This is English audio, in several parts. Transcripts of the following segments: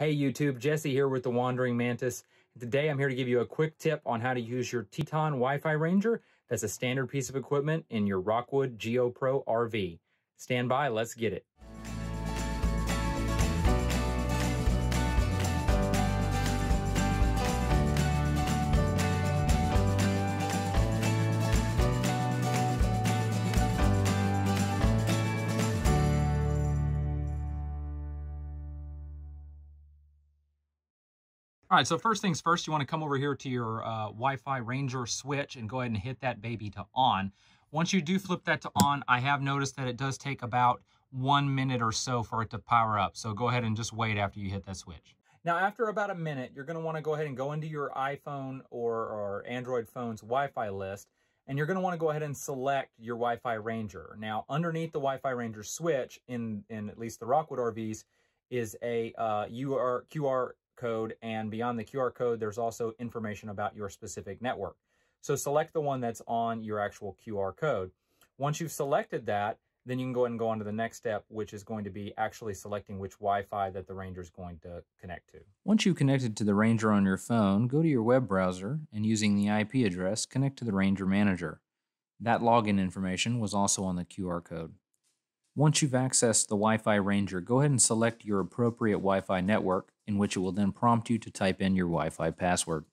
Hey YouTube, Jesse here with the Wandering Mantis. Today I'm here to give you a quick tip on how to use your Teton Wi-Fi Ranger that's a standard piece of equipment in your Rockwood GeoPro RV. Stand by, let's get it. All right, so first things first, you want to come over here to your uh, Wi-Fi Ranger switch and go ahead and hit that baby to on. Once you do flip that to on, I have noticed that it does take about one minute or so for it to power up. So go ahead and just wait after you hit that switch. Now, after about a minute, you're going to want to go ahead and go into your iPhone or, or Android phone's Wi-Fi list, and you're going to want to go ahead and select your Wi-Fi Ranger. Now, underneath the Wi-Fi Ranger switch, in, in at least the Rockwood RVs, is a uh, UR, QR code, and beyond the QR code, there's also information about your specific network. So select the one that's on your actual QR code. Once you've selected that, then you can go ahead and go on to the next step, which is going to be actually selecting which Wi-Fi that the Ranger is going to connect to. Once you've connected to the Ranger on your phone, go to your web browser and using the IP address, connect to the Ranger Manager. That login information was also on the QR code. Once you've accessed the Wi-Fi Ranger, go ahead and select your appropriate Wi-Fi network, in which it will then prompt you to type in your Wi-Fi password.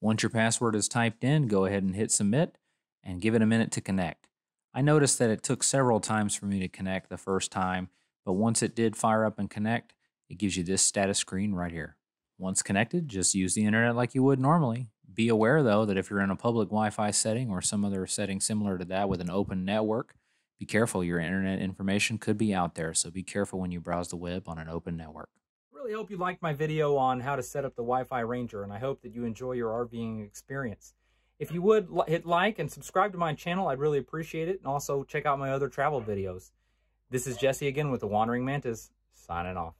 Once your password is typed in, go ahead and hit submit and give it a minute to connect. I noticed that it took several times for me to connect the first time, but once it did fire up and connect, it gives you this status screen right here. Once connected, just use the internet like you would normally. Be aware though that if you're in a public Wi-Fi setting or some other setting similar to that with an open network, be careful, your internet information could be out there, so be careful when you browse the web on an open network. Really hope you liked my video on how to set up the Wi-Fi Ranger, and I hope that you enjoy your RVing experience. If you would hit like and subscribe to my channel, I'd really appreciate it, and also check out my other travel videos. This is Jesse again with the Wandering Mantis, signing off.